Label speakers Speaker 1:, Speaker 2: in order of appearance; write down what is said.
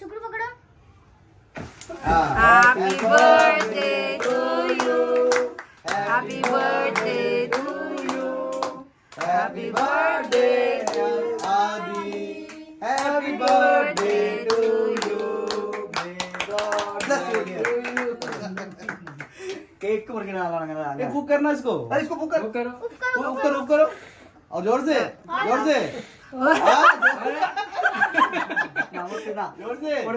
Speaker 1: चुपड़ी पकड़ो।
Speaker 2: Happy birthday to you happy birthday to
Speaker 3: you happy birthday करना इसको
Speaker 2: अरे इसको कुक कर
Speaker 3: कुक करो
Speaker 2: कुक करो और ज़ोर से ज़ोर से हाँ, ज़ोर से ज़ोर से